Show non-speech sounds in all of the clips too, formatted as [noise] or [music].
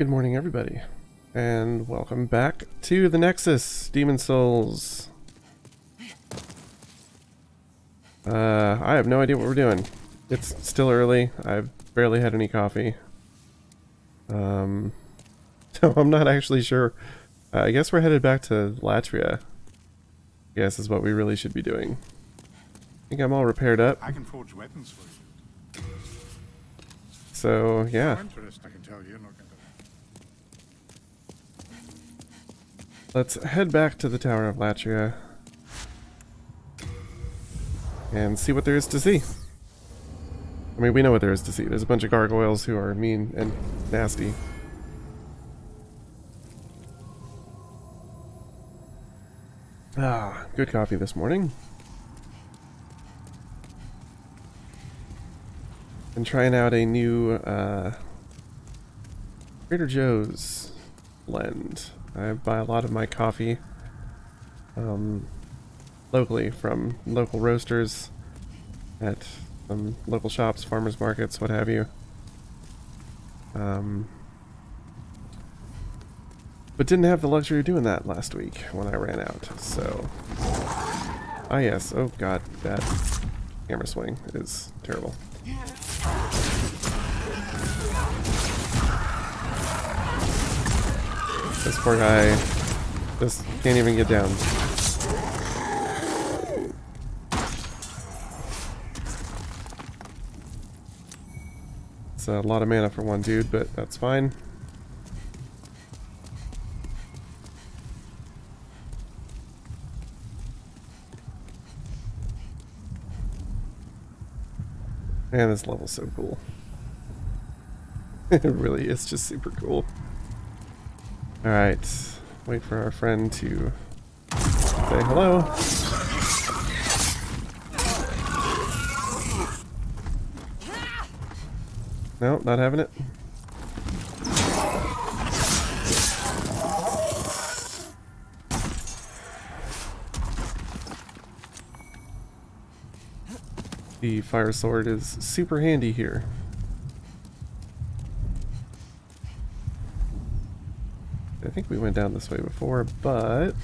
Good morning, everybody, and welcome back to the Nexus Demon Souls. Uh, I have no idea what we're doing. It's still early. I've barely had any coffee. Um, [laughs] so I'm not actually sure. Uh, I guess we're headed back to Latria. I guess is what we really should be doing. I think I'm all repaired up. I can forge weapons for you. So yeah, Interesting. I can tell you're not going to. Let's head back to the Tower of Latria and see what there is to see. I mean, we know what there is to see. There's a bunch of gargoyles who are mean and nasty. Ah, good coffee this morning. Been trying out a new uh, Trader Joe's blend. I buy a lot of my coffee um, locally from local roasters at some local shops, farmers markets, what have you. Um, but didn't have the luxury of doing that last week when I ran out, so... Ah yes, oh god, that camera swing is terrible. This poor guy just can't even get down. It's a lot of mana for one dude, but that's fine. Man, this level's so cool. [laughs] it really is just super cool. Alright, wait for our friend to say hello. No, not having it. The fire sword is super handy here. I think we went down this way before, but...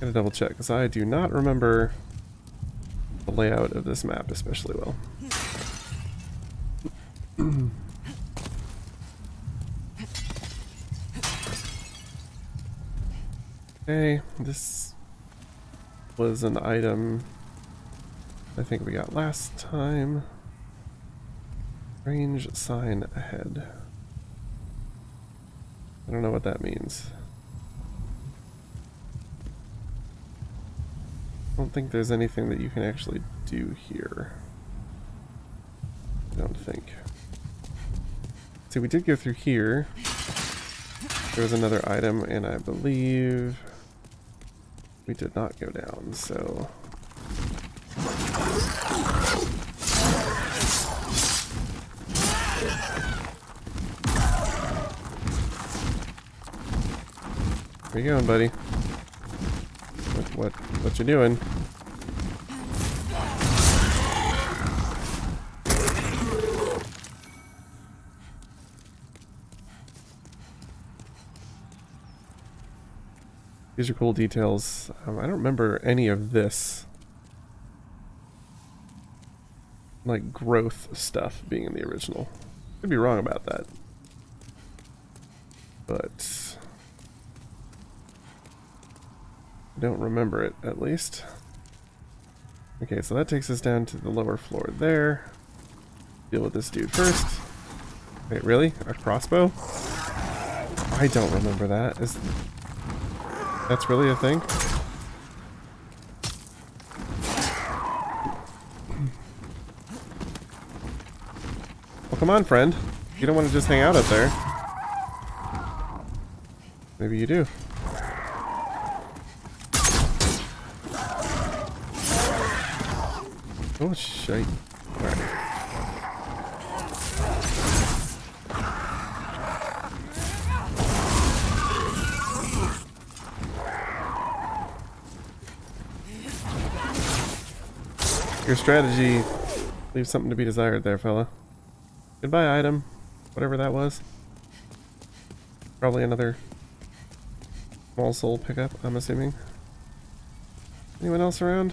Gotta double check, because I do not remember the layout of this map especially well. [clears throat] okay, this was an item I think we got last time. Range sign ahead. I don't know what that means. I don't think there's anything that you can actually do here. I don't think. See, we did go through here. There was another item, and I believe we did not go down, so... Where you going, buddy? What, what, what you doing? These are cool details. Um, I don't remember any of this. Like growth stuff being in the original. Could be wrong about that. But I don't remember it, at least. Okay, so that takes us down to the lower floor there. Deal with this dude first. Wait, really? A crossbow? I don't remember that. Is that's really a thing? Well, come on, friend. You don't want to just hang out up there. Maybe you do. Oh, shite. Alright. Your strategy leaves something to be desired there, fella. Goodbye, item. whatever that was. Probably another small soul pickup, I'm assuming. Anyone else around?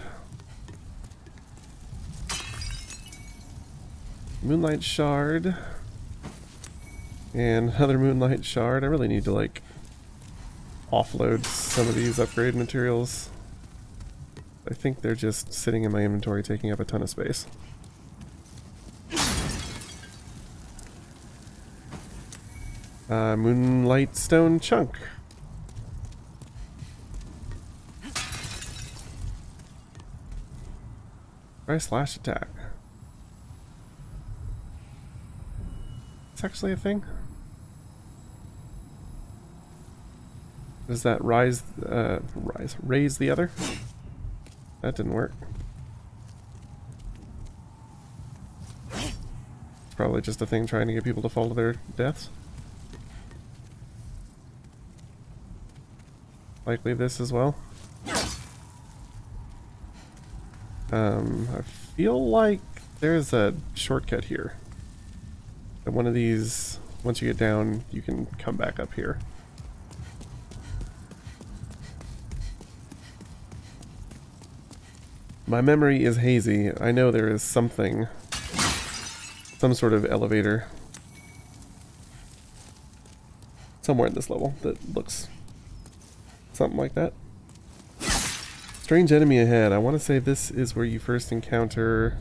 Moonlight Shard. And another Moonlight Shard. I really need to, like, offload some of these upgrade materials. I think they're just sitting in my inventory taking up a ton of space. Uh, Moonlight Stone Chunk. Try slash attack. Actually a thing. Does that rise, uh, rise, raise the other? That didn't work. Probably just a thing trying to get people to fall to their deaths. Likely this as well. Um, I feel like there's a shortcut here. And one of these, once you get down, you can come back up here. My memory is hazy. I know there is something, some sort of elevator somewhere in this level that looks something like that. Strange enemy ahead. I want to say this is where you first encounter...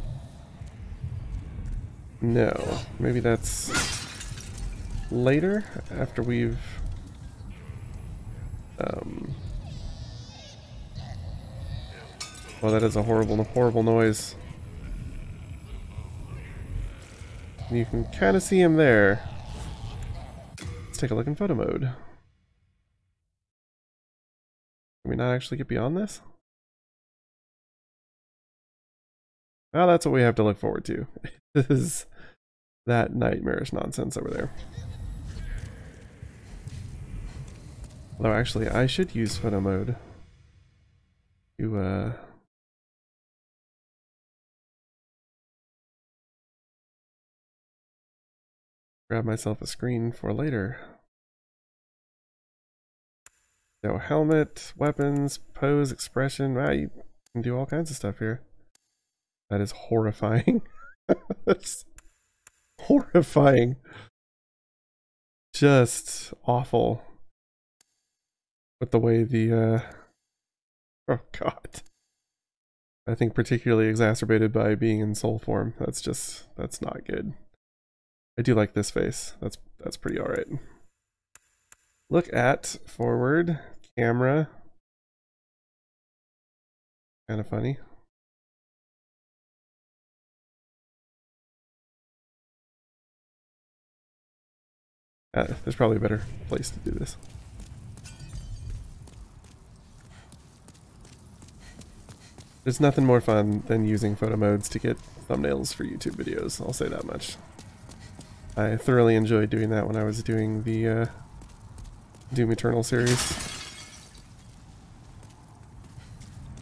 No. Maybe that's later, after we've... Um... Oh, that is a horrible, horrible noise. You can kind of see him there. Let's take a look in photo mode. Can we not actually get beyond this? Well, that's what we have to look forward to. [laughs] is that nightmarish nonsense over there. Although actually, I should use photo mode to uh, grab myself a screen for later. So helmet, weapons, pose, expression. Wow, you can do all kinds of stuff here. That is horrifying. [laughs] Horrifying. Just awful. With the way the, uh... Oh god. I think particularly exacerbated by being in soul form. That's just, that's not good. I do like this face. That's, that's pretty alright. Look at forward, camera. Kind of funny. Uh, there's probably a better place to do this. There's nothing more fun than using photo modes to get thumbnails for YouTube videos, I'll say that much. I thoroughly enjoyed doing that when I was doing the uh, Doom Eternal series.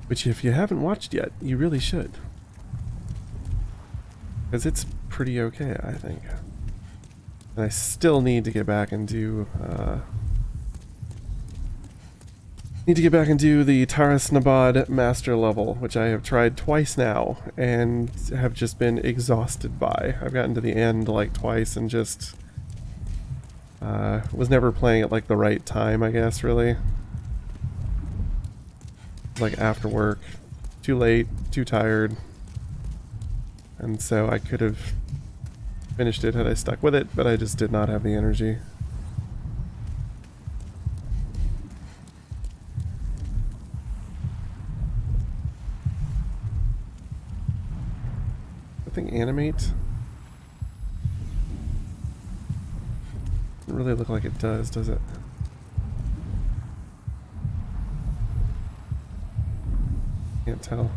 Which if you haven't watched yet, you really should. Because it's pretty okay, I think. And I still need to get back and do, uh, need to get back and do the Taras Nabad master level, which I have tried twice now, and have just been exhausted by. I've gotten to the end like twice and just, uh, was never playing at like the right time, I guess, really. Like after work, too late, too tired. And so I could have finished it had I stuck with it, but I just did not have the energy. I think animate. Doesn't really look like it does, does it? Can't tell.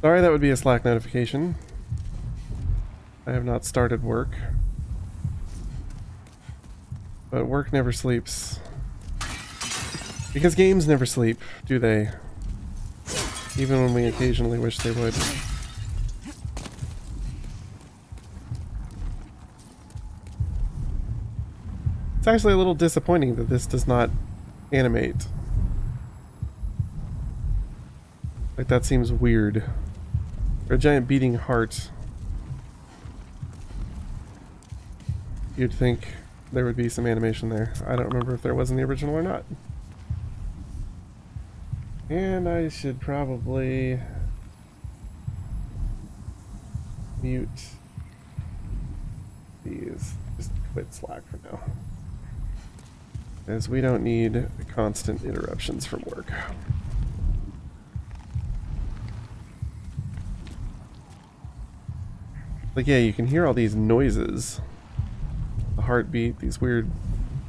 Sorry, that would be a Slack notification. I have not started work. But work never sleeps. Because games never sleep, do they? Even when we occasionally wish they would. It's actually a little disappointing that this does not animate. Like that seems weird. For a giant beating heart. You'd think there would be some animation there. I don't remember if there was in the original or not. And I should probably mute these. Just quit Slack for now. As we don't need constant interruptions from work. Like, yeah, you can hear all these noises. The heartbeat, these weird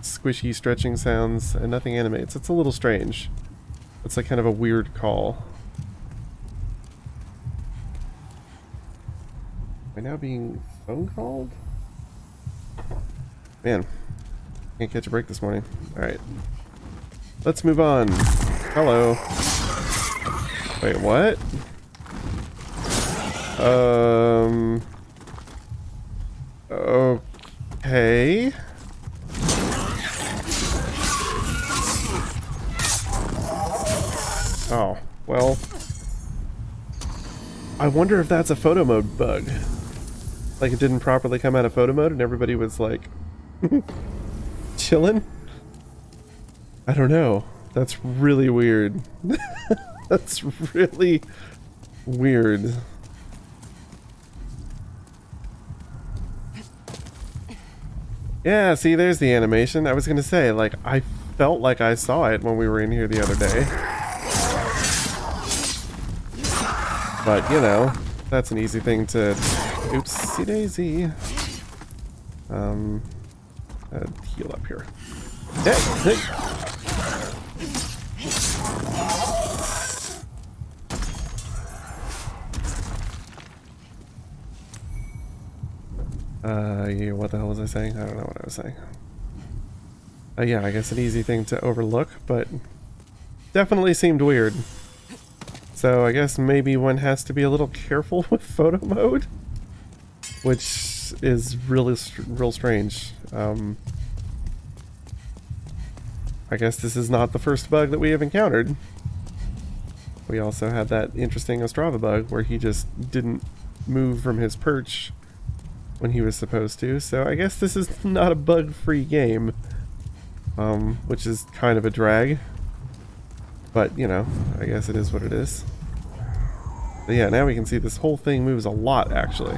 squishy stretching sounds, and nothing animates. It's a little strange. It's like kind of a weird call. Am I now being phone called? Man, can't catch a break this morning. Alright. Let's move on. Hello. Wait, what? Um... Okay. Oh, well. I wonder if that's a photo mode bug. Like it didn't properly come out of photo mode and everybody was like [laughs] chilling? I don't know. That's really weird. [laughs] that's really weird. Yeah, see, there's the animation. I was gonna say, like, I felt like I saw it when we were in here the other day. But, you know, that's an easy thing to... Oopsie daisy. Um, uh, heal up here. Hey, hey. Uh, yeah, what the hell was I saying? I don't know what I was saying. Uh, yeah, I guess an easy thing to overlook, but definitely seemed weird. So I guess maybe one has to be a little careful [laughs] with photo mode, which is really real strange. Um, I guess this is not the first bug that we have encountered. We also had that interesting Ostrava bug where he just didn't move from his perch when he was supposed to, so I guess this is not a bug-free game, um, which is kind of a drag, but, you know, I guess it is what it is. But yeah, now we can see this whole thing moves a lot, actually.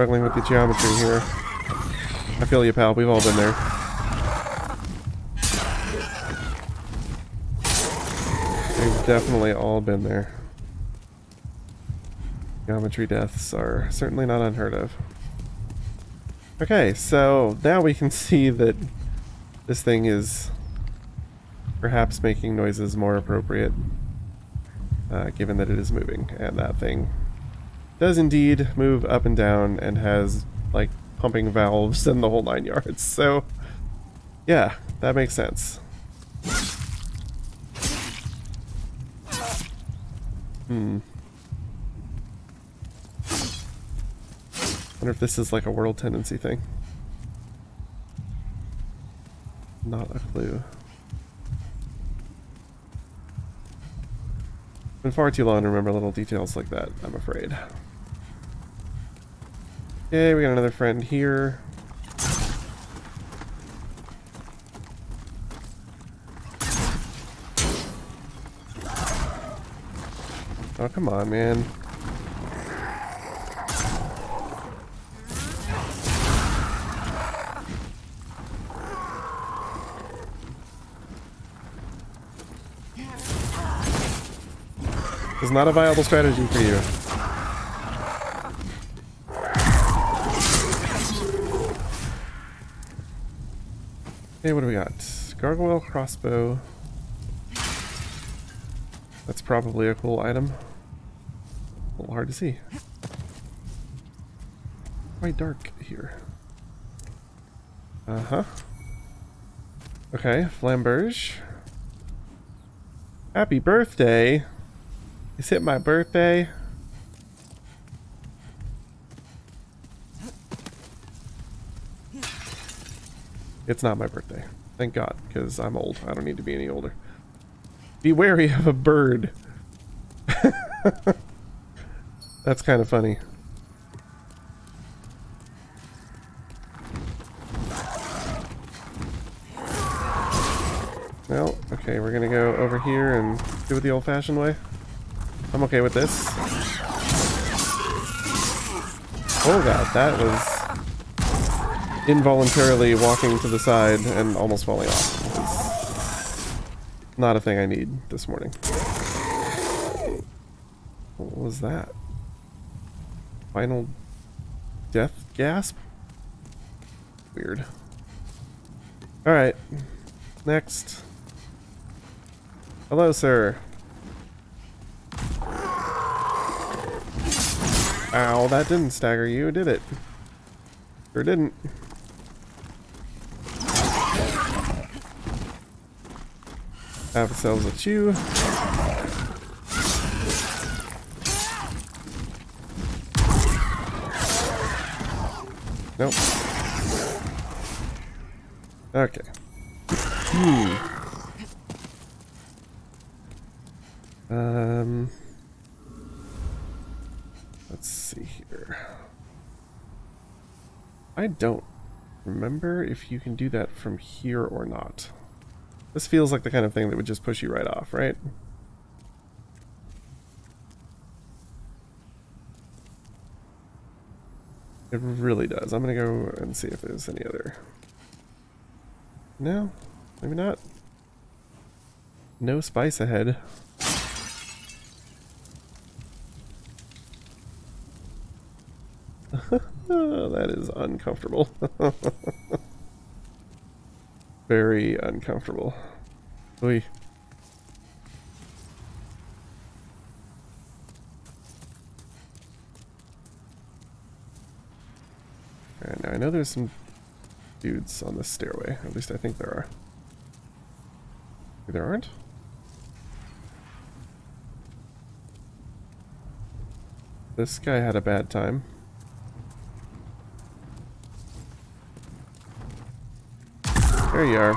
Struggling with the geometry here. I feel you, pal. We've all been there. We've definitely all been there. Geometry deaths are certainly not unheard of. Okay, so now we can [laughs] see that this thing is perhaps making noises more appropriate, uh, given that it is moving, and that thing does indeed move up and down and has like pumping valves and the whole nine yards. So yeah, that makes sense. Hmm. Wonder if this is like a world tendency thing. Not a clue. Been far too long to remember little details like that, I'm afraid. Okay, we got another friend here. Oh, come on, man. Is not a viable strategy for you. Okay, what do we got? gargoyle crossbow. That's probably a cool item. A little hard to see. Quite dark here. Uh-huh. Okay, flamberge. Happy birthday! Is it my birthday? It's not my birthday. Thank God, because I'm old. I don't need to be any older. Be wary of a bird. [laughs] That's kind of funny. Well, okay, we're gonna go over here and do it the old-fashioned way. I'm okay with this. Oh god, that was involuntarily walking to the side and almost falling off. Not a thing I need this morning. What was that? Final death gasp? Weird. Alright. Next. Hello, sir. Ow, that didn't stagger you, did it? Sure didn't. Have ourselves a chew. Nope. Okay. Hmm. Um, let's see here. I don't remember if you can do that from here or not. This feels like the kind of thing that would just push you right off, right? It really does. I'm gonna go and see if there's any other... No? Maybe not? No spice ahead. [laughs] that is uncomfortable. [laughs] Very uncomfortable. Oy. Alright, now I know there's some dudes on this stairway. At least I think there are. Maybe there aren't? This guy had a bad time. There you are.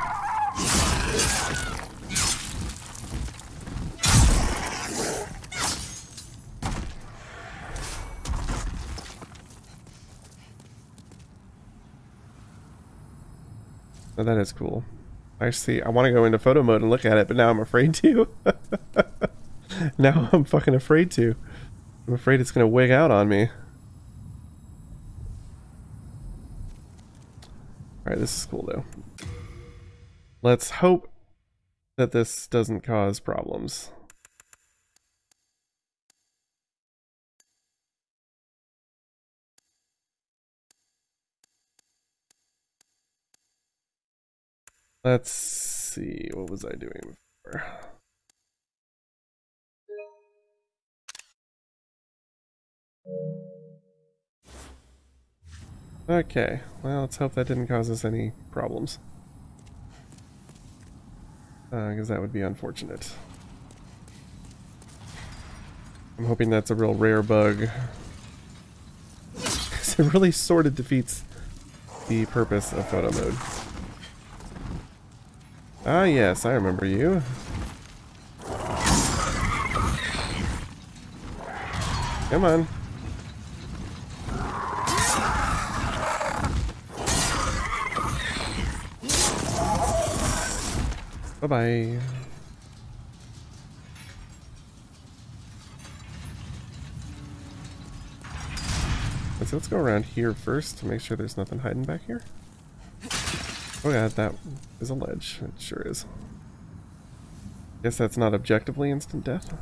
Oh, that is cool. I see. I want to go into photo mode and look at it, but now I'm afraid to. [laughs] now I'm fucking afraid to. I'm afraid it's going to wig out on me. Alright, this is cool though. Let's hope that this doesn't cause problems. Let's see, what was I doing before? Okay, well, let's hope that didn't cause us any problems. Because uh, that would be unfortunate. I'm hoping that's a real rare bug. [laughs] it really sort of defeats the purpose of photo mode. Ah yes, I remember you. Come on. Bye-bye. So let's go around here first to make sure there's nothing hiding back here. Oh yeah, that is a ledge. It sure is. Guess that's not objectively instant death.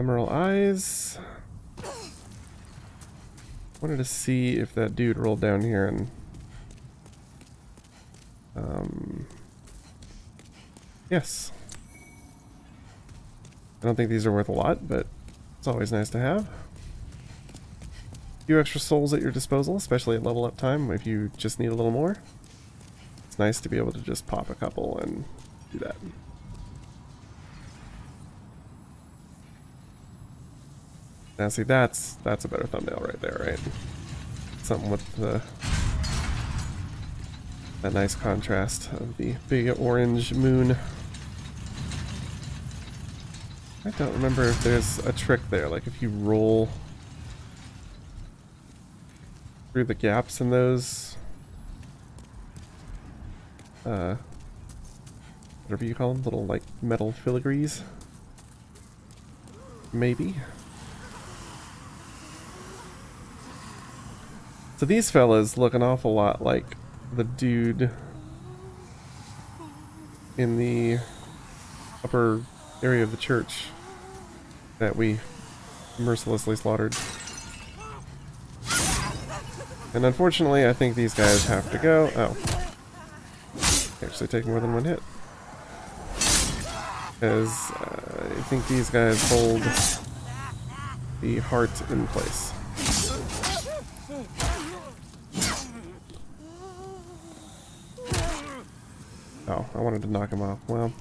Emerald eyes. Wanted to see if that dude rolled down here and Yes. I don't think these are worth a lot, but it's always nice to have. A few extra souls at your disposal, especially at level up time if you just need a little more. It's nice to be able to just pop a couple and do that. Now see, that's that's a better thumbnail right there, right? Something with the that nice contrast of the big orange moon. I don't remember if there's a trick there, like if you roll through the gaps in those uh whatever you call them, little like metal filigrees. Maybe. So these fellas look an awful lot like the dude in the upper area of the church that we mercilessly slaughtered. And unfortunately, I think these guys have to go. Oh. Actually take more than one hit. Because uh, I think these guys hold the heart in place. Oh, I wanted to knock him off. Well.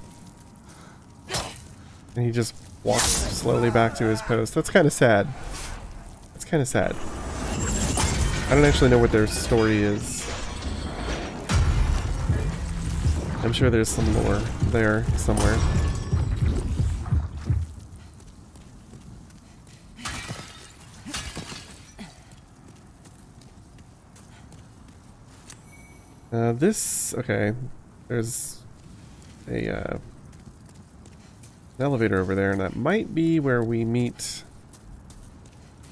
And he just walks slowly back to his post. That's kind of sad. That's kind of sad. I don't actually know what their story is. I'm sure there's some lore there somewhere. Uh, this, okay, there's a uh, elevator over there, and that might be where we meet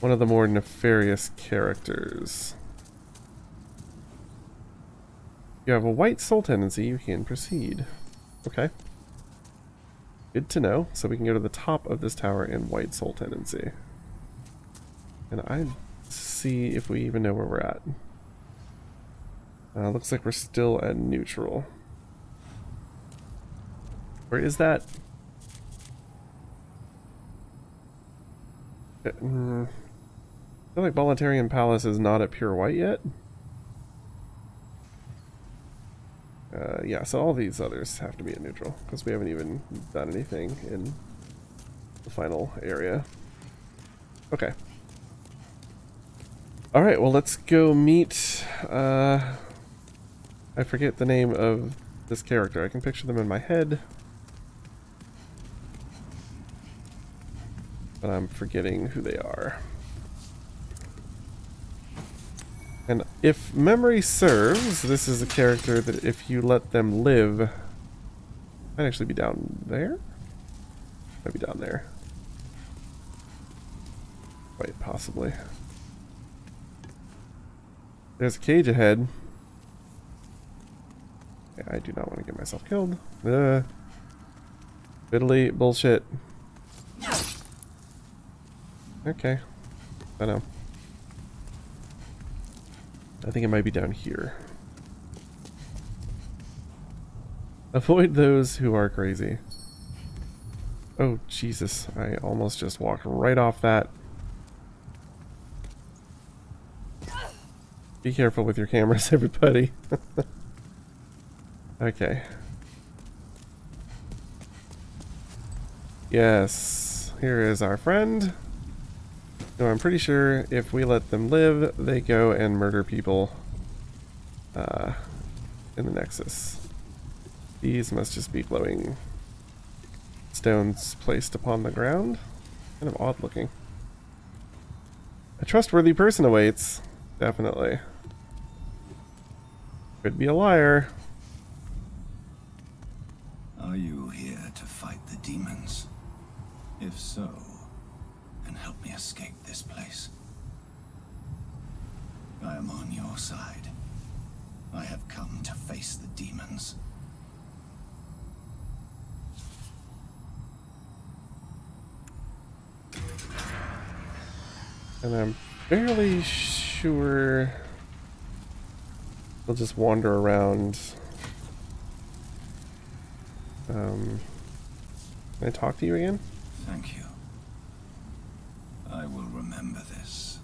one of the more nefarious characters. You have a white soul tendency, you can proceed. Okay. Good to know. So we can go to the top of this tower in white soul tendency. And I see if we even know where we're at. Uh, looks like we're still at neutral. Where is that? Uh, mm, I feel like Boletaria Palace is not at pure white yet. Uh, yeah, so all these others have to be at neutral, because we haven't even done anything in the final area. Okay. Alright, well let's go meet, uh, I forget the name of this character. I can picture them in my head. But I'm forgetting who they are. And if memory serves, this is a character that if you let them live, might actually be down there? Might be down there. Quite possibly. There's a cage ahead. Yeah, I do not want to get myself killed. Uh, fiddly bullshit. Okay. I know. I think it might be down here. Avoid those who are crazy. Oh, Jesus. I almost just walked right off that. Be careful with your cameras, [laughs] everybody. [laughs] okay. Yes. Here is our friend. So I'm pretty sure if we let them live, they go and murder people uh, in the Nexus. These must just be glowing stones placed upon the ground. Kind of odd looking. A trustworthy person awaits. Definitely. Could be a liar. Are you here to fight the demons? If so, then help me escape this place. I am on your side. I have come to face the demons. And I'm fairly sure they'll just wander around. Um, can I talk to you again? Thank you. I will remember this.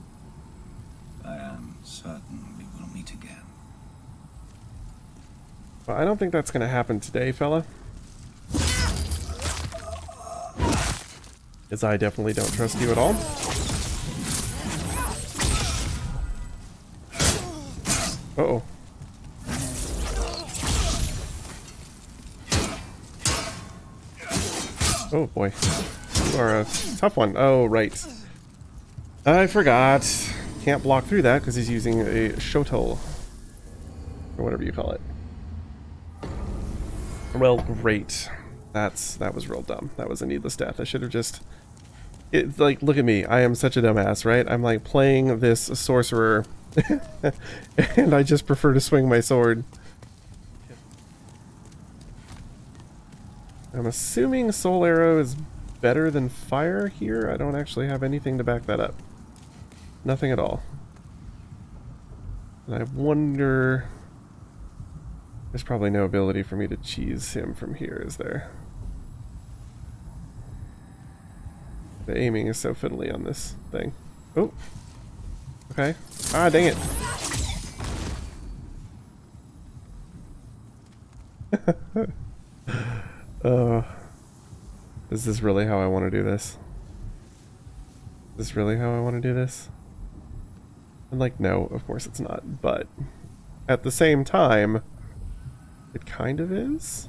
I am certain we will meet again. Well, I don't think that's going to happen today, fella. As I definitely don't trust you at all. Uh oh Oh boy. You are a tough one. Oh, right. I forgot. Can't block through that because he's using a Shotel. Or whatever you call it. Well, great. That's that was real dumb. That was a needless death. I should have just it's like look at me. I am such a dumbass, right? I'm like playing this sorcerer [laughs] and I just prefer to swing my sword. I'm assuming Soul Arrow is better than Fire here. I don't actually have anything to back that up. Nothing at all. And I wonder... There's probably no ability for me to cheese him from here, is there? The aiming is so fiddly on this thing. Oh! Okay. Ah, dang it! [laughs] Uh, is this really how I want to do this? Is this really how I want to do this? And like, no, of course it's not, but at the same time, it kind of is.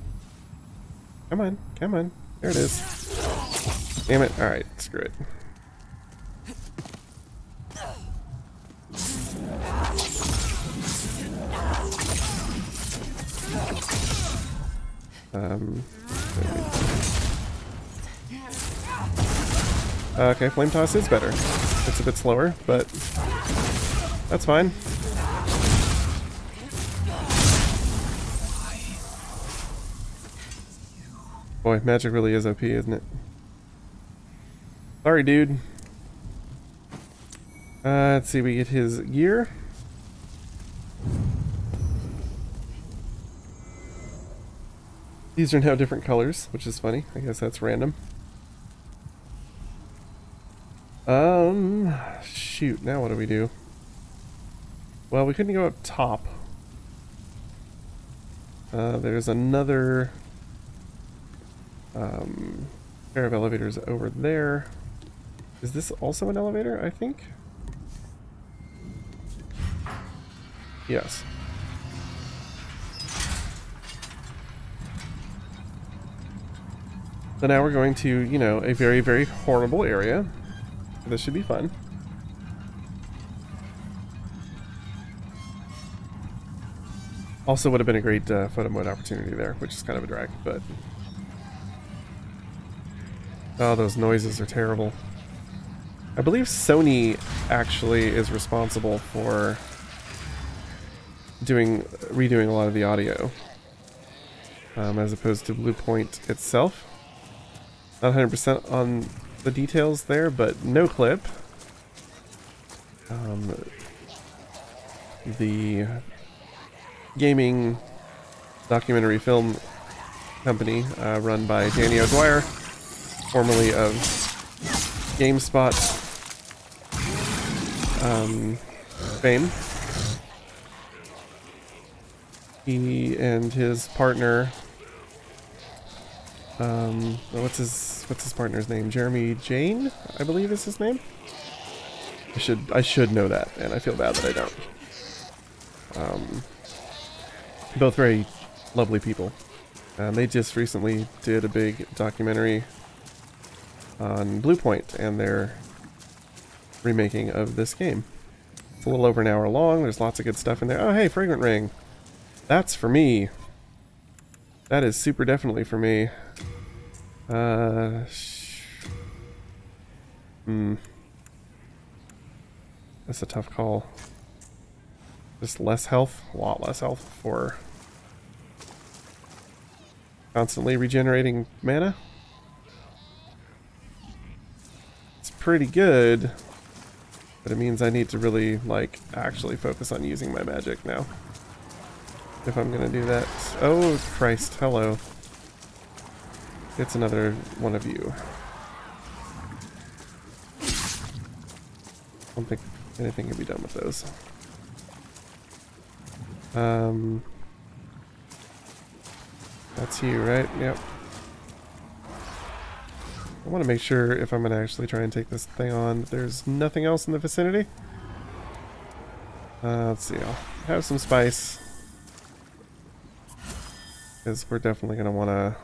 Come on, come on. There it is. Damn it. Alright, screw it. Um, okay, Flame Toss is better. It's a bit slower, but that's fine. Boy, magic really is OP, isn't it? Sorry, dude. Uh, let's see, we get his gear. These are now different colors, which is funny. I guess that's random. Um, shoot, now what do we do? Well, we couldn't go up top. Uh, there's another um, pair of elevators over there. Is this also an elevator, I think? Yes. So now we're going to, you know, a very, very horrible area. This should be fun. Also would have been a great uh, photo mode opportunity there, which is kind of a drag, but... Oh, those noises are terrible. I believe Sony actually is responsible for doing redoing a lot of the audio, um, as opposed to Bluepoint itself. Not 100% on the details there, but Noclip. Um, the gaming documentary film company uh, run by Danny O'Dwyer, formerly of GameSpot um, fame. He and his partner um, what's his what's his partner's name? Jeremy Jane, I believe is his name. I should I should know that, and I feel bad that I don't. Um, both very lovely people. Um, they just recently did a big documentary on Bluepoint and their remaking of this game. It's a little over an hour long. There's lots of good stuff in there. Oh, hey, Fragrant Ring. That's for me. That is super definitely for me. Uh, hmm. That's a tough call. Just less health, a lot less health for constantly regenerating mana. It's pretty good, but it means I need to really, like, actually focus on using my magic now. If I'm gonna do that. Oh, Christ, hello. it's another one of you. I don't think anything can be done with those. Um, that's you, right? Yep. I want to make sure if I'm going to actually try and take this thing on, there's nothing else in the vicinity. Uh, let's see, I'll have some spice. Because we're definitely going to want to...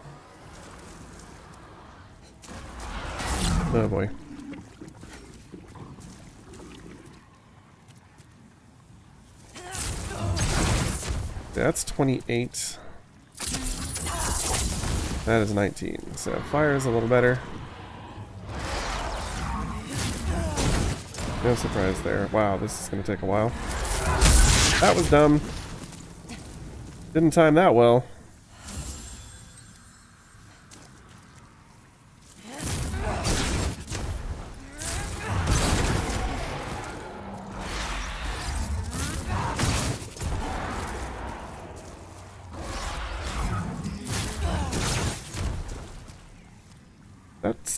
Oh boy. That's 28. That is 19. So fire is a little better. No surprise there. Wow, this is going to take a while. That was dumb. Didn't time that well.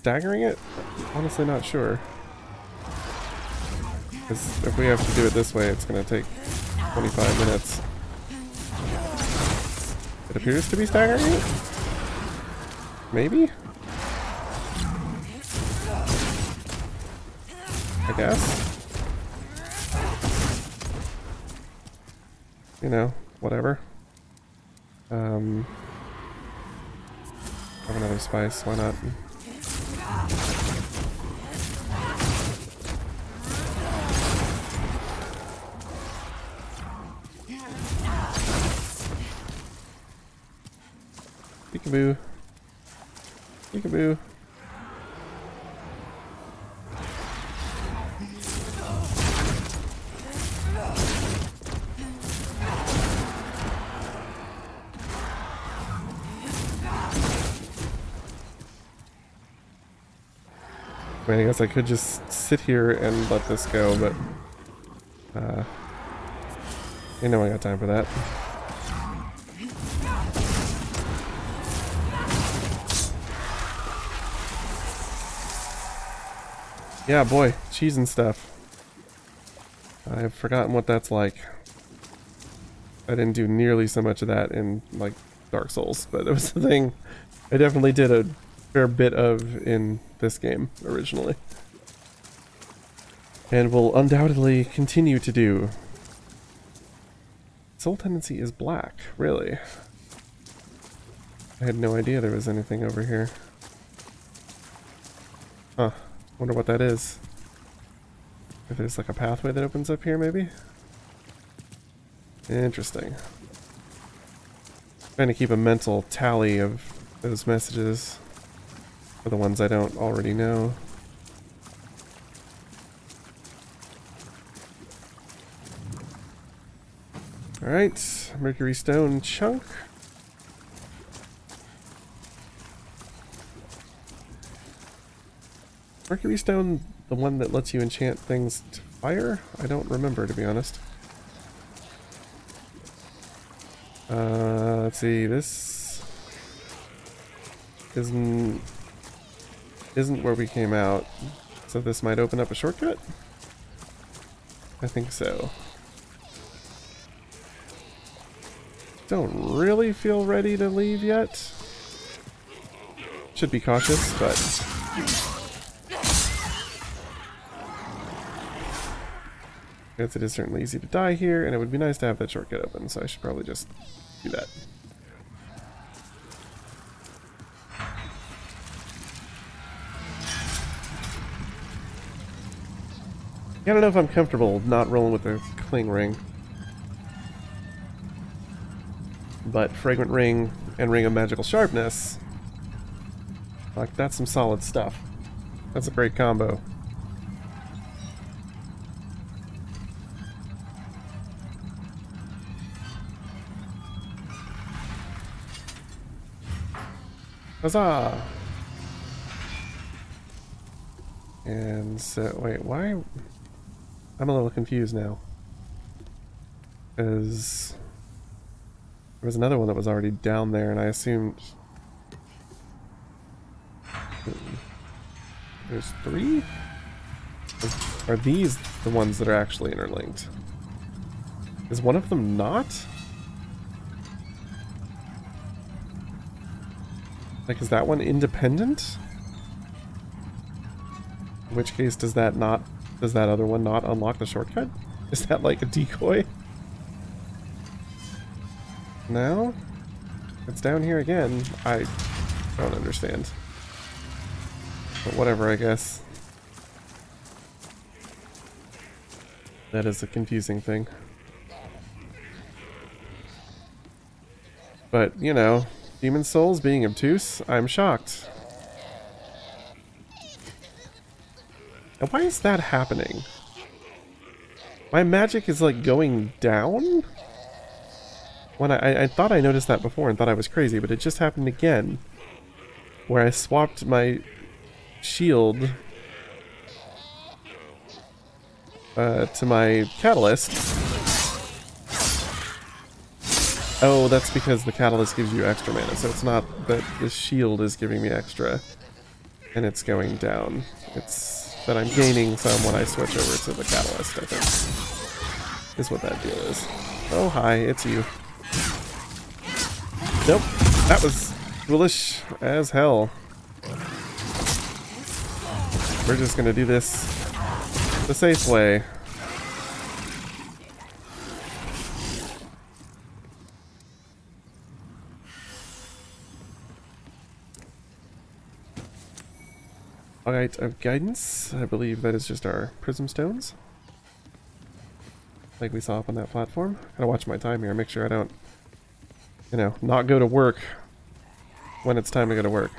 Staggering it? Honestly not sure. If we have to do it this way, it's going to take 25 minutes. It appears to be staggering it? Maybe? I guess. You know, whatever. Um, have another spice, why not? Peekaboo. Peekaboo. I mean, I guess I could just sit here and let this go, but... Uh, you know I got time for that. Yeah, boy, cheese and stuff. I've forgotten what that's like. I didn't do nearly so much of that in, like, Dark Souls, but it was the thing I definitely did a fair bit of in this game originally. And will undoubtedly continue to do. Soul Tendency is black, really. I had no idea there was anything over here. Huh. Wonder what that is. If there's like a pathway that opens up here, maybe? Interesting. Trying to keep a mental tally of those messages for the ones I don't already know. Alright, Mercury Stone chunk. Mercury Stone the one that lets you enchant things to fire? I don't remember, to be honest. Uh, let's see, this isn't isn't where we came out, so this might open up a shortcut? I think so. Don't really feel ready to leave yet. Should be cautious, but Because it is certainly easy to die here, and it would be nice to have that shortcut open, so I should probably just do that. I don't know if I'm comfortable not rolling with the cling ring. But Fragrant Ring and Ring of Magical Sharpness, like, that's some solid stuff. That's a great combo. Huzzah! And so, wait, why? I'm a little confused now. Because there was another one that was already down there, and I assumed There's three? Are these the ones that are actually interlinked? Is one of them not? Like, is that one independent? In which case, does that not, does that other one not unlock the shortcut? [laughs] Is that like a decoy? No? It's down here again. I don't understand. But whatever, I guess. That is a confusing thing. But, you know, Demon Souls being obtuse, I'm shocked. And why is that happening? My magic is like going down? When I, I thought I noticed that before and thought I was crazy, but it just happened again. Where I swapped my shield uh, to my catalyst. Oh, that's because the catalyst gives you extra mana, so it's not that the shield is giving me extra and it's going down. It's that I'm gaining some when I switch over to the catalyst, I think. Is what that deal is. Oh, hi, it's you. Nope, that was foolish as hell. We're just gonna do this the safe way. Alright, of guidance. I believe that is just our prism stones. Like we saw up on that platform. Gotta watch my time here, make sure I don't, you know, not go to work when it's time to go to work.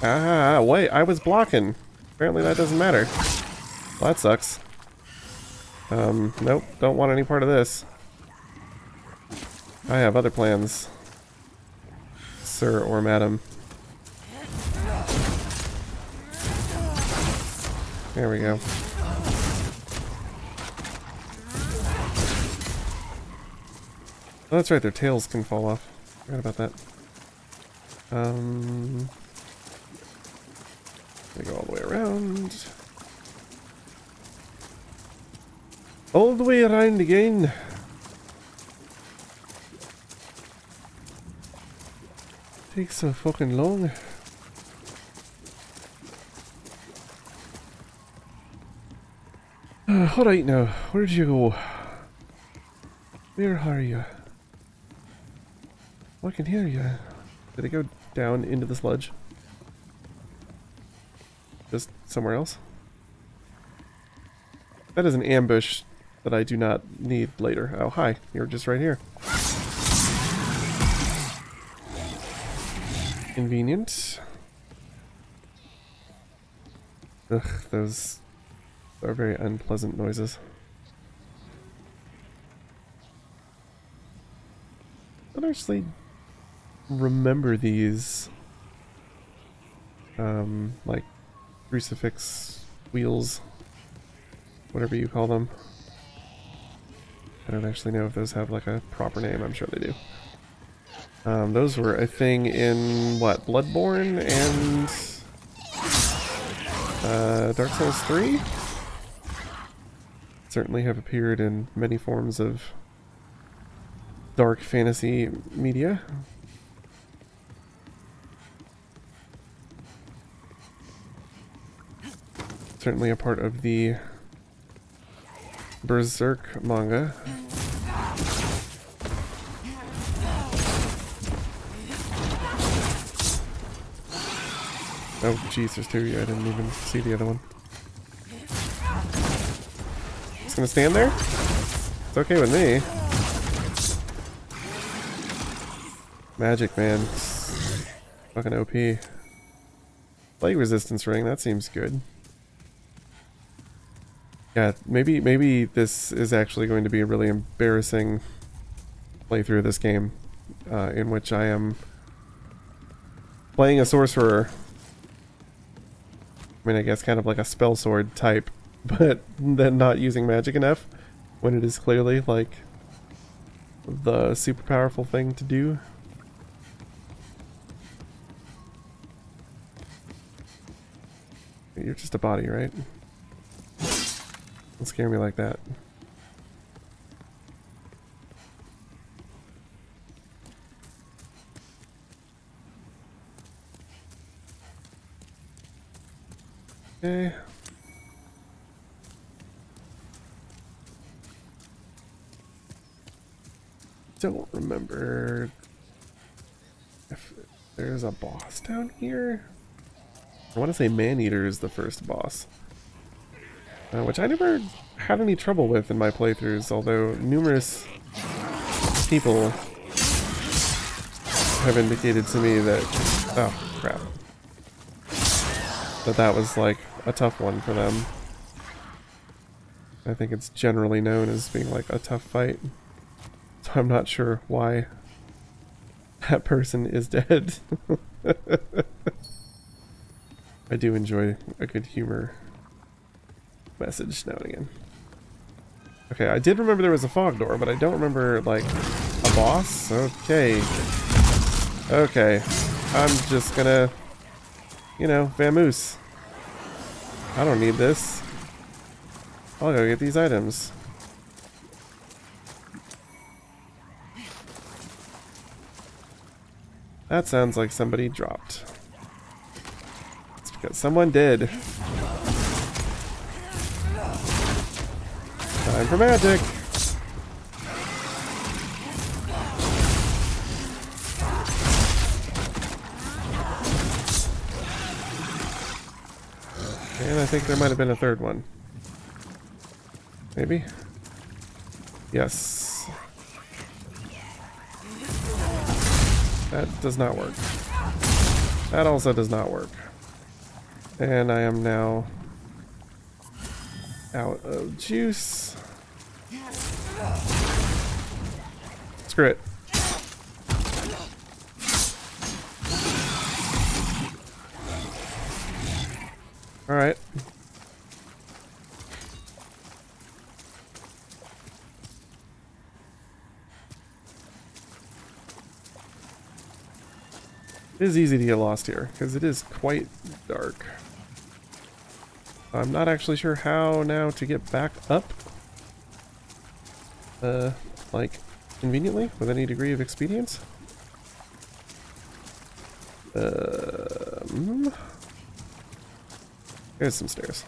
Ah, wait, I was blocking. Apparently that doesn't matter. Well, that sucks. Um, nope, don't want any part of this. I have other plans. Sir or madam. There we go. Oh, that's right, their tails can fall off. Forgot about that. Um, we go all the way around. All the way around again. Takes so fucking long. Uh, Alright now, where'd you go? Where are you? Oh, I can hear you. Did it go down into the sludge? Just somewhere else? That is an ambush that I do not need later. Oh, hi. You're just right here. Convenient. Ugh, those are very unpleasant noises. I don't actually remember these um, like crucifix wheels, whatever you call them. I don't actually know if those have like a proper name. I'm sure they do. Um, those were a thing in what Bloodborne and uh, Dark Souls 3. Certainly have appeared in many forms of dark fantasy media. Certainly a part of the Berserk manga. Oh, Jesus, there's two. I didn't even see the other one. Gonna stand there? It's okay with me. Magic, man. Fucking OP. Light resistance ring, that seems good. Yeah, maybe maybe this is actually going to be a really embarrassing playthrough of this game, uh, in which I am playing a sorcerer. I mean, I guess kind of like a spell sword type, [laughs] but then not using magic enough when it is clearly like the super powerful thing to do. You're just a body, right? Don't scare me like that. Okay. Don't remember if there's a boss down here. I want to say Maneater is the first boss. Uh, which I never had any trouble with in my playthroughs, although numerous people have indicated to me that... Oh, crap. That that was, like, a tough one for them. I think it's generally known as being, like, a tough fight. So I'm not sure why that person is dead. [laughs] I do enjoy a good humor message now and again. Okay, I did remember there was a fog door, but I don't remember, like, a boss? Okay. Okay. I'm just gonna, you know, vamoose. I don't need this. I'll go get these items. That sounds like somebody dropped. It's because someone did. Time for magic! And I think there might have been a third one. Maybe? Yes. That does not work. That also does not work. And I am now out of juice. Screw it. Alright. It is easy to get lost here, because it is quite dark. I'm not actually sure how now to get back up. Uh, like, conveniently, with any degree of expedience. Um, there's some stairs.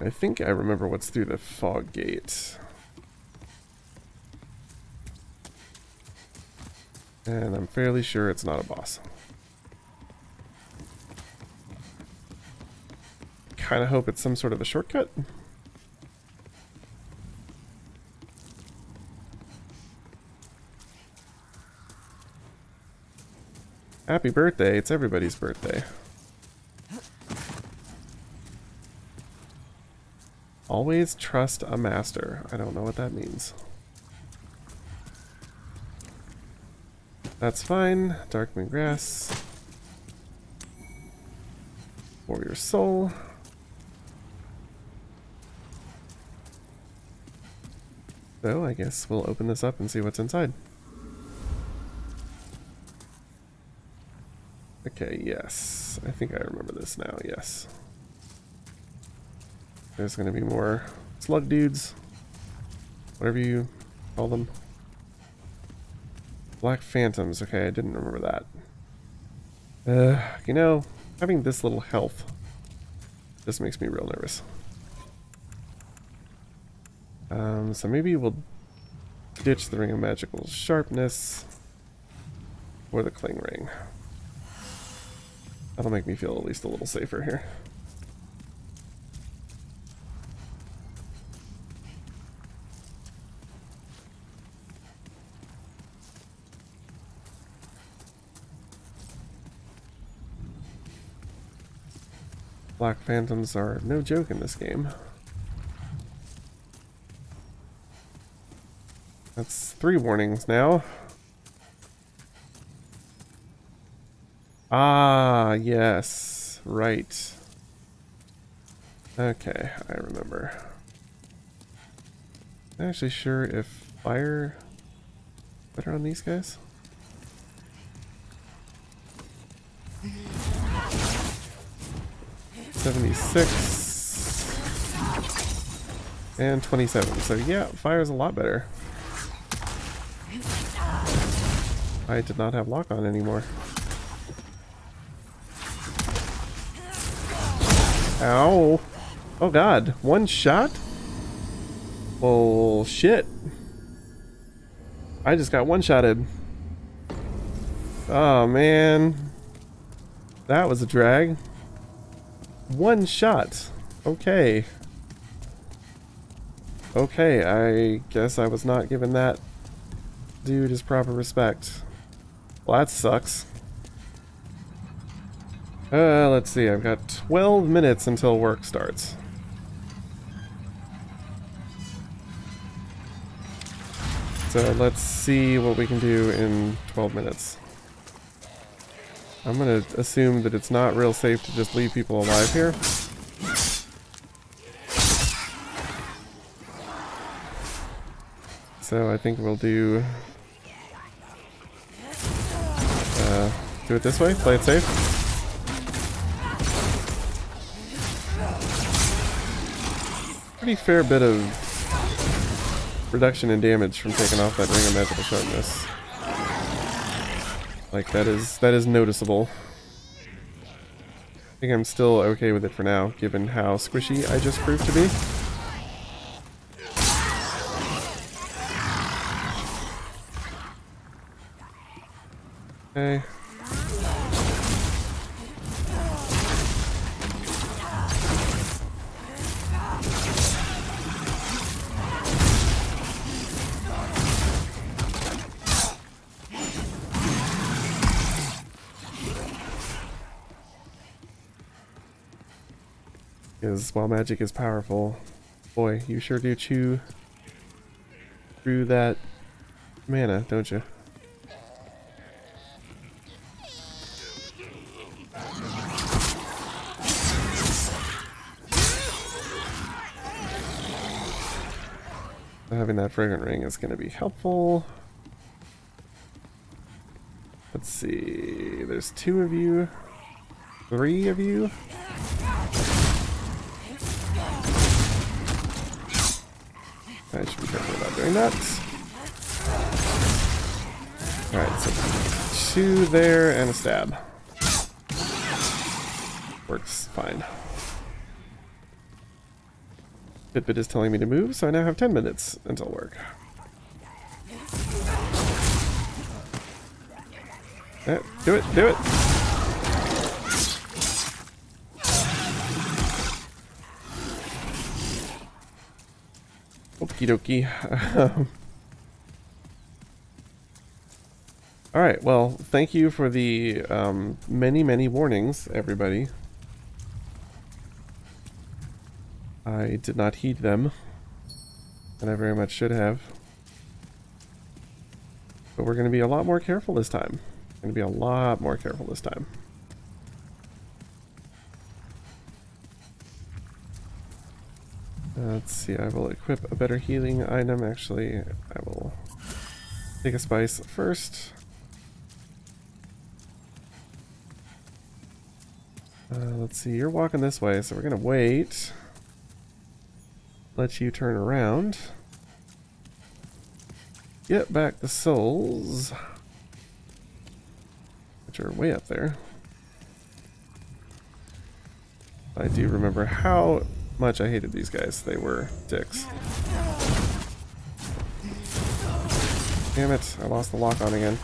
I think I remember what's through the fog gate. And I'm fairly sure it's not a boss. Kinda hope it's some sort of a shortcut. Happy birthday, it's everybody's birthday. Always trust a master. I don't know what that means. That's fine. Darkmoon Grass. Warrior Soul. So I guess we'll open this up and see what's inside. Okay, yes. I think I remember this now, yes. There's gonna be more slug dudes. Whatever you call them. Black Phantoms. Okay, I didn't remember that. Uh, you know, having this little health just makes me real nervous. Um, so maybe we'll ditch the Ring of Magical Sharpness or the Cling Ring. That'll make me feel at least a little safer here. Black Phantoms are no joke in this game. That's three warnings now. Ah, yes. Right. Okay, I remember. I'm actually sure if fire better on these guys. 76. And 27. So yeah, fire's a lot better. I did not have lock on anymore. Ow. Oh god, one shot? Bullshit. I just got one-shotted. Oh man. That was a drag. One shot. Okay. Okay, I guess I was not given that dude his proper respect. Well, that sucks. Uh, let's see, I've got 12 minutes until work starts. So let's see what we can do in 12 minutes. I'm gonna assume that it's not real safe to just leave people alive here. So I think we'll do... Uh, do it this way, play it safe. pretty fair bit of reduction in damage from taking off that ring of magical sharpness. Like that is that is noticeable. I think I'm still okay with it for now, given how squishy I just proved to be. Okay. Because while magic is powerful, boy, you sure do chew through that mana, don't you? having that fragrant ring is going to be helpful. Let's see, there's two of you, three of you. I should be careful about doing that. Alright, so two there and a stab. Works fine. Fitbit is telling me to move, so I now have 10 minutes until work. Yeah, do it, do it! Okie dokie. [laughs] Alright, well, thank you for the um, many, many warnings, everybody. I did not heed them, and I very much should have. But we're going to be a lot more careful this time. Going to be a lot more careful this time. Let's see, I will equip a better healing item. Actually, I will take a spice first. Uh, let's see, you're walking this way, so we're going to wait. Let you turn around. Get back the souls. Which are way up there. I do remember how much I hated these guys. They were dicks. Damn it, I lost the lock on again.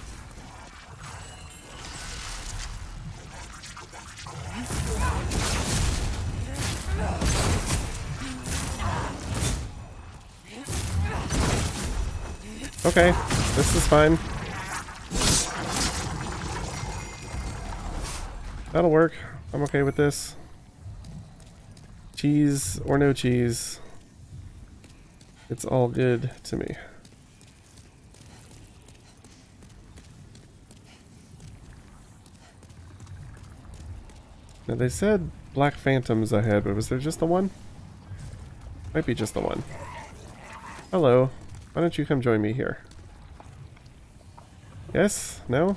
Okay, this is fine. That'll work. I'm okay with this. Cheese or no cheese. It's all good to me. Now they said Black Phantoms ahead, but was there just the one? Might be just the one. Hello. Why don't you come join me here? Yes? No?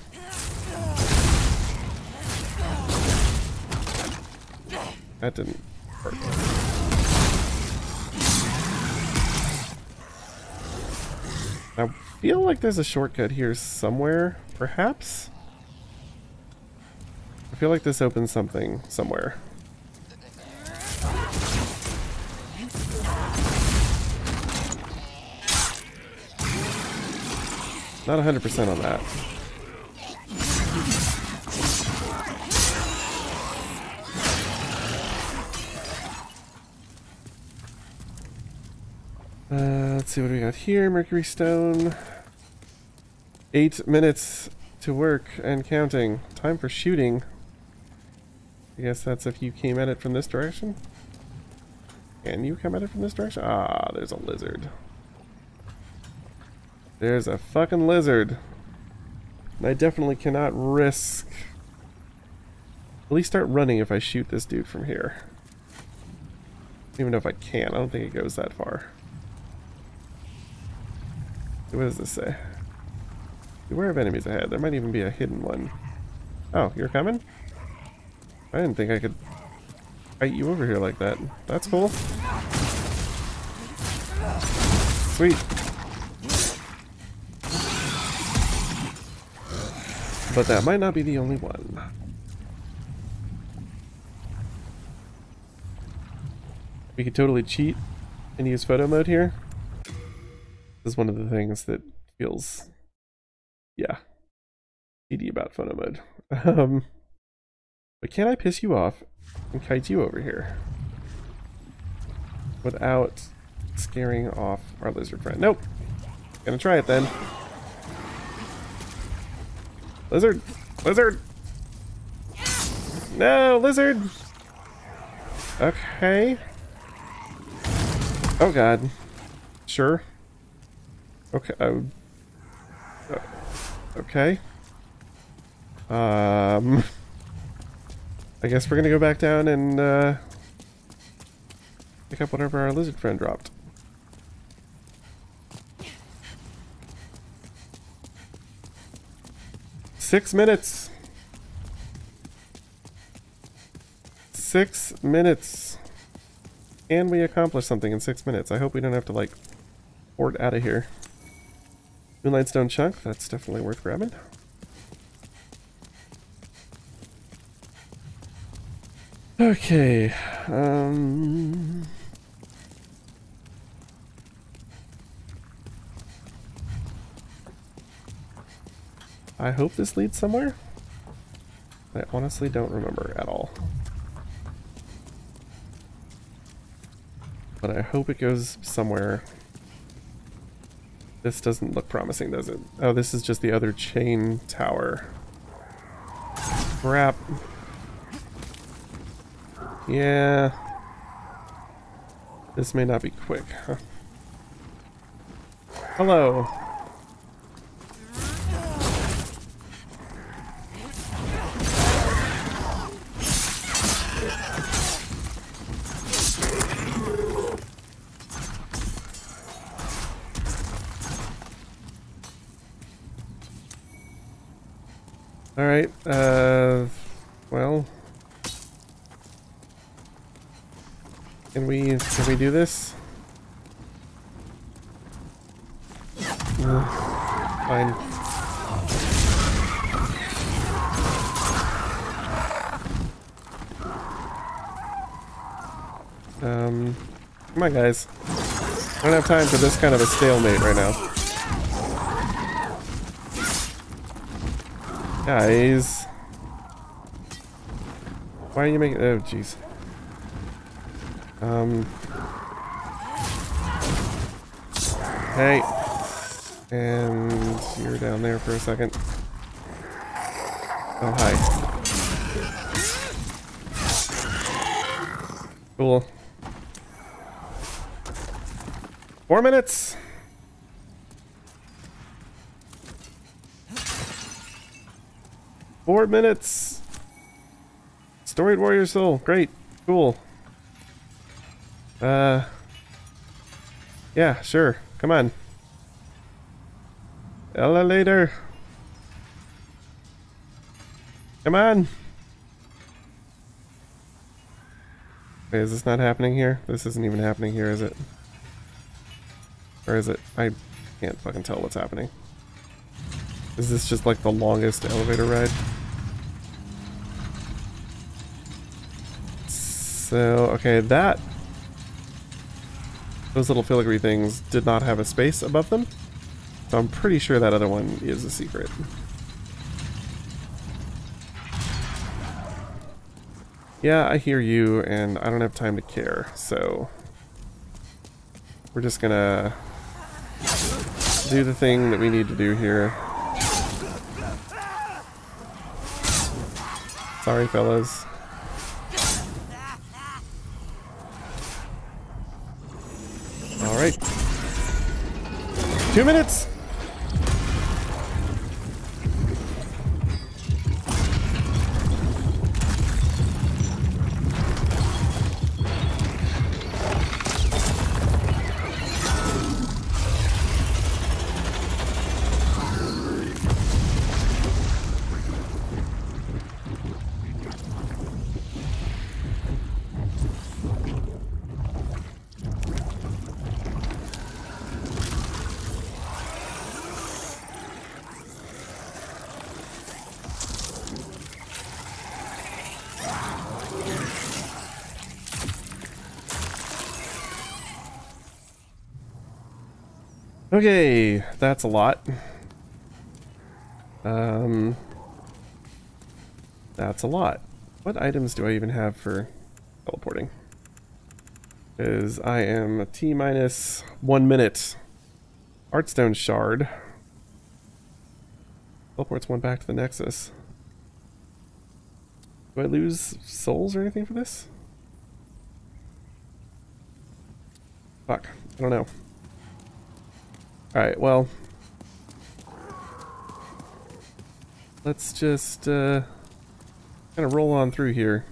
That didn't. I feel like there's a shortcut here somewhere, perhaps? I feel like this opens something somewhere. Not 100% on that. Uh, let's see what we got here. Mercury Stone. Eight minutes to work and counting. Time for shooting. I guess that's if you came at it from this direction. Can you come at it from this direction? Ah, there's a lizard. There's a fucking lizard. And I definitely cannot risk... At least start running if I shoot this dude from here. Even know if I can. I don't think it goes that far. What does this say? Beware of enemies ahead. There might even be a hidden one. Oh, you're coming? I didn't think I could fight you over here like that. That's cool. Sweet. But that might not be the only one. We could totally cheat and use photo mode here. Is one of the things that feels, yeah, cheaty about photo mode. [laughs] Um, but can I piss you off and kite you over here without scaring off our lizard friend? Nope. Gonna try it then. Lizard! Lizard! No, lizard! Okay. Oh god. Sure. Okay. Uh, okay. Um. [laughs] I guess we're gonna go back down and uh, pick up whatever our lizard friend dropped. Six minutes. Six minutes. And we accomplished something in six minutes. I hope we don't have to like port out of here. Moonlight Stone Chunk, that's definitely worth grabbing. Okay, um... I hope this leads somewhere. I honestly don't remember at all. But I hope it goes somewhere. This doesn't look promising, does it? Oh, this is just the other chain tower. Crap. Yeah. This may not be quick, huh? Hello. Alright, uh, well. Can we, can we do this? Fine. Um, come on guys. I don't have time for this kind of a stalemate right now. Guys. Why are you making... Oh, jeez. Um... Hey. And you're down there for a second. Oh, hi. Cool. Four minutes! Four minutes! Storied Warrior Soul. Great. Cool. Uh... Yeah, sure. Come on. Ella later. Come on. Wait, is this not happening here? This isn't even happening here, is it? Or is it? I can't fucking tell what's happening. Is this just like the longest elevator ride? So, okay, that... Those little filigree things did not have a space above them. So I'm pretty sure that other one is a secret. Yeah, I hear you, and I don't have time to care, so... We're just gonna... do the thing that we need to do here. Sorry, fellas. Alright. Two minutes! Okay, that's a lot. Um, that's a lot. What items do I even have for teleporting? Is I am T minus one minute. Archstone shard. Teleports one back to the Nexus. Do I lose souls or anything for this? Fuck, I don't know. Alright, well. Let's just, uh, kind of roll on through here.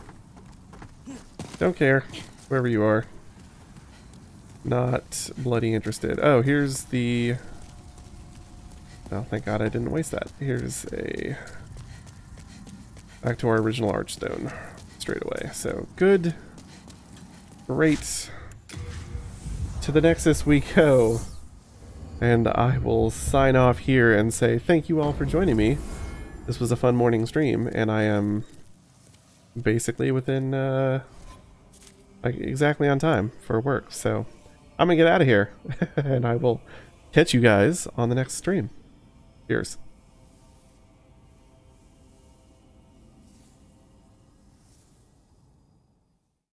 Don't care, wherever you are. Not bloody interested. Oh, here's the... Oh, thank god I didn't waste that. Here's a... Back to our original archstone straight away. So, good. Great. To the Nexus we go. And I will sign off here and say thank you all for joining me. This was a fun morning stream, and I am basically within, uh, like exactly on time for work. So I'm gonna get out of here, [laughs] and I will catch you guys on the next stream. Cheers.